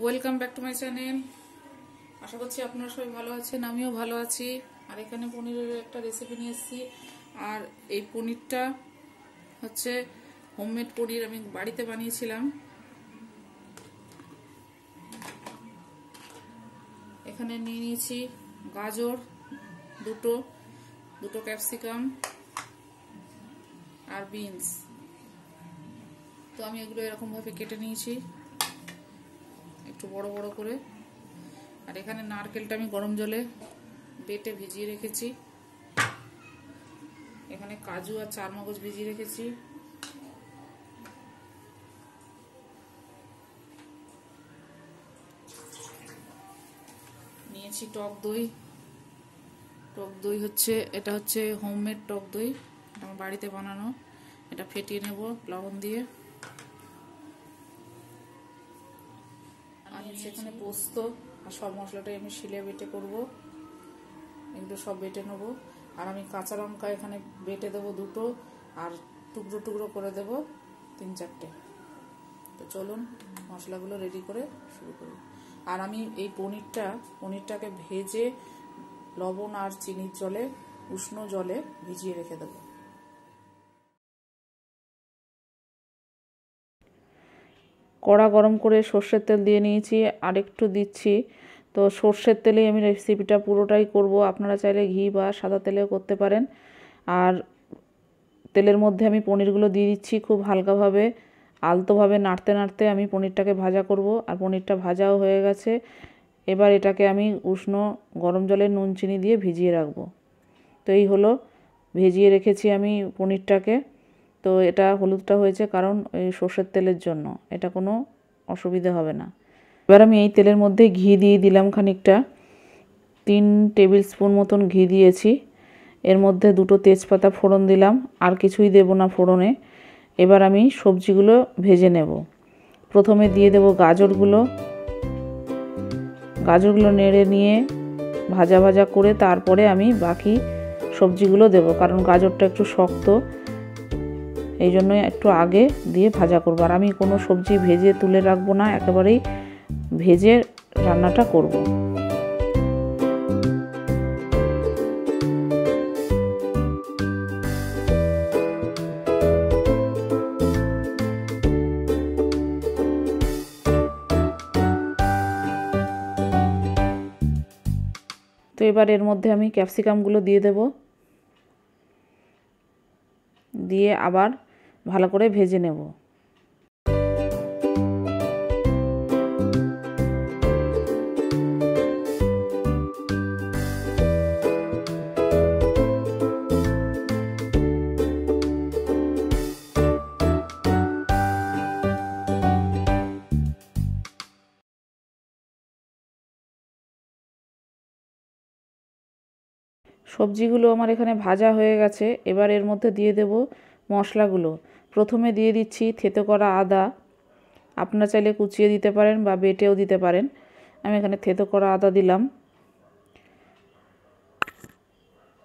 Welcome back to my channel আশা করছি আপনারা সবাই ভালো আছেন, আমিও ভালো আছি। আর এখানে পনিরের একটা রেসিপি নিয়ে এসেছি। আর এই পনিরটা হচ্ছে হোমমেড পনির আমি বাড়িতে বানিয়েছিলাম। এখানে নিয়ে নিয়েছি গাজর দুটো দুটো ক্যাপসিকাম আর বিনস তো আমি এগুলো এরকমভাবে কেটে নিয়েছি। একটু বড় বড় করে। আর এখানে নারকেলটা আমি গরম জলে বেটে ভিজিয়ে রেখেছি। এখানে কাজু আর চারমগজ ভিজিয়ে রেখেছি। নিয়েছি টক দই। টক দই হচ্ছে, এটা হচ্ছে হোমমেড টক দই। আমার বাড়িতে বানানো। এটা ফেটিয়ে নেব লবণ দিয়ে। আর সেখানে পোস্ত আর সব মশলাটাই আমি শিলে বেটে করব। এগুলো সব বেটে নেব। আর আমি কাঁচা লঙ্কা এখানে বেটে দেবো দুটো আর টুকরো টুকরো করে দেব তিন চারটে। তো চলুন মশলাগুলো রেডি করে শুরু করি। আর আমি এই পনিরটা, পনিরটাকে ভেজে লবণ আর চিনির জলে, উষ্ণ জলে ভিজিয়ে রেখে দেবো। কড়া গরম করে সর্ষের তেল দিয়ে নিয়েছি আর একটু দিচ্ছি। তো সর্ষের তেলেই আমি রেসিপিটা পুরোটাই করব। আপনারা চাইলে ঘি বা সাদা তেলেও করতে পারেন। আর তেলের মধ্যে আমি পনিরগুলো দিয়ে দিচ্ছি খুব হালকাভাবে। আলতোভাবে নাড়তে নাড়তে আমি পনিরটাকে ভাজা করব। আর পনিরটা ভাজাও হয়ে গেছে। এবার এটাকে আমি উষ্ণ গরম জলে নুন চিনি দিয়ে ভিজিয়ে রাখব। তো এই হলো, ভেজিয়ে রেখেছি আমি পনিরটাকে। তো এটা হলুদটা হয়েছে কারণ ওই সর্ষের তেলের জন্য। এটা কোনো অসুবিধা হবে না। এবার আমি এই তেলের মধ্যে ঘি দিয়ে দিলাম খানিকটা। তিন টেবিল স্পুন মতন ঘি দিয়েছি। এর মধ্যে দুটো তেজপাতা ফোড়ন দিলাম। আর কিছুই দেব না ফোড়নে। এবার আমি সবজিগুলো ভেজে নেব। প্রথমে দিয়ে দেব গাজরগুলো। গাজরগুলো নেড়ে নিয়ে ভাজা ভাজা করে তারপরে আমি বাকি সবজিগুলো দেব। কারণ গাজরটা একটু শক্ত। এই জন্যই একটু আগে দিয়ে ভাজা করব। আর আমি কোনো সবজি ভেজে তুলে রাখব না, একেবারেই ভেজে রান্নাটা করব। তো এবার এর মধ্যে আমি ক্যাপসিকামগুলো দিয়ে দেব। দিয়ে আবার ভালো করে ভেজে নেব। সবজিগুলো আমার এখানে ভাজা হয়ে গেছে। এবার এর মধ্যে দিয়ে দেব মশলাগুলো। প্রথমে দিয়ে দিচ্ছি থেতো করা আদা। আপনারা চাইলে কুচিয়ে দিতে পারেন বা বেটেও দিতে পারেন। আমি এখানে থেতো করা আদা দিলাম।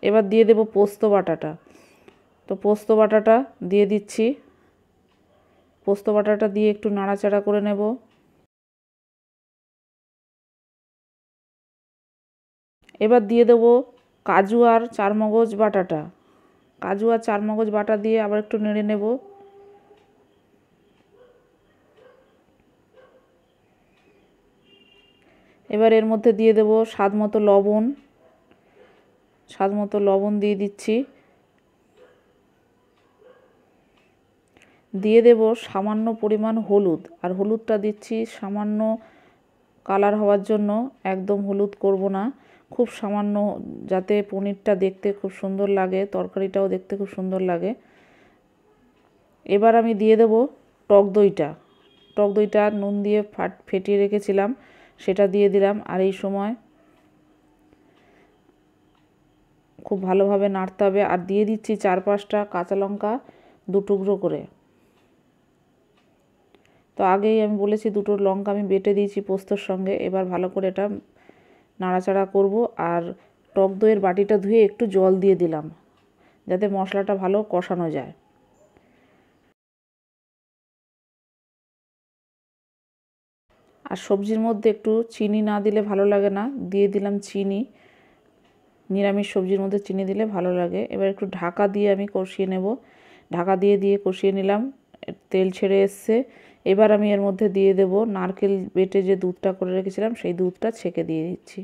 এবার দিয়ে দেব পোস্ত বাটাটা। তো পোস্ত বাটাটা দিয়ে দিচ্ছি। পোস্ত বাটাটা দিয়ে একটু নাড়াচাড়া করে নেব। এবার দিয়ে দেবো কাজু আর চারমগজ বাটাটা। কাজু আর চারমগজ বাটা দিয়ে আবার একটু নেড়ে নেব। এবার এর মধ্যে দিয়ে দেব স্বাদ মতো লবণ। স্বাদ মতো লবণ দিয়ে দিচ্ছি। দিয়ে দেব সামান্য পরিমাণ হলুদ। আর হলুদটা দিচ্ছি সামান্য কালার হওয়ার জন্য। একদম হলুদ করব না। খুব সামান্য যাতে পনিরটা দেখতে খুব সুন্দর লাগে, তরকারিটাও দেখতে খুব সুন্দর লাগে। এবার আমি দিয়ে দেব টক দইটা। টক দইটা নুন দিয়ে ফাট, ফেটিয়ে রেখেছিলাম, সেটা দিয়ে দিলাম। আর এই সময় খুব ভালোভাবে নাড়তে হবে। আর দিয়ে দিচ্ছি চার পাঁচটা কাঁচা লঙ্কা দু টুকরো করে। তো আগেই আমি বলেছি দুটো লঙ্কা আমি বেটে দিয়েছি পোস্তর সঙ্গে। এবার ভালো করে এটা নাড়াচাড়া করব আর টক দইয়ের বাটিটা ধুয়ে একটু জল দিয়ে দিলাম, যাতে মশলাটা ভালো কষানো যায়। আর সবজির মধ্যে একটু চিনি না দিলে ভালো লাগে না, দিয়ে দিলাম চিনি। নিরামিষ সবজির মধ্যে চিনি দিলে ভালো লাগে। এবার একটু ঢাকা দিয়ে আমি কষিয়ে নেব। ঢাকা দিয়ে দিয়ে কষিয়ে নিলাম তেল ছেড়ে এসছে। এবার আমি এর মধ্যে দিয়ে দেব নারকেল বেটে যে দুধটা করে রেখেছিলাম, সেই দুধটা ছেঁকে দিয়ে দিচ্ছি।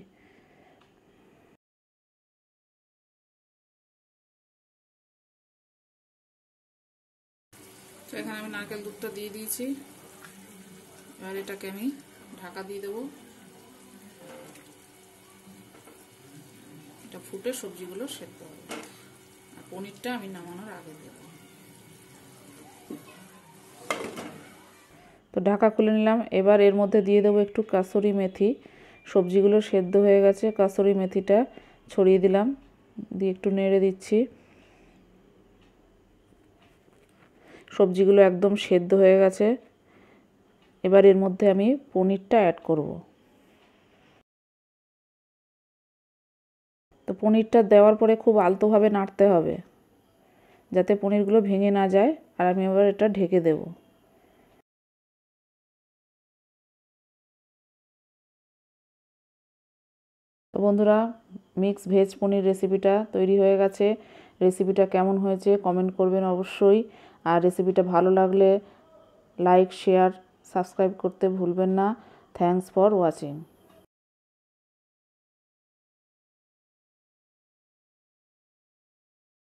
এখানে আমি নারকেল দুধটা দিয়ে দিয়েছি। এবার এটাকে আমি ঢাকা দিয়ে দেবো। এটা ফুটে সবজিগুলো সেদ্ধ হবে। আর পনিরটা আমি নামানোর আগে দেবো। তো ঢাকা খুলে নিলাম। এবার এর মধ্যে দিয়ে দেবো একটু কাসুরি মেথি। সবজিগুলো সেদ্ধ হয়ে গেছে, কাসুরি মেথিটা ছড়িয়ে দিলাম। দিয়ে একটু নেড়ে দিচ্ছি। সবজিগুলো একদম সেদ্ধ হয়ে গেছে। এবার এর মধ্যে আমি পনিরটা অ্যাড করব। তো পনিরটা দেওয়ার পরে খুব আলতোভাবে নাড়তে হবে, যাতে পনিরগুলো ভেঙে না যায়। আর আমি এবার এটা ঢেকে দেবো। তো বন্ধুরা মিক্স ভেজ পনির রেসিপিটা তৈরি হয়ে গেছে। রেসিপিটা কেমন হয়েছে কমেন্ট করবেন অবশ্যই। আর রেসিপিটা ভালো লাগলে লাইক শেয়ার সাবস্ক্রাইব করতে ভুলবেন না। Thanks for watching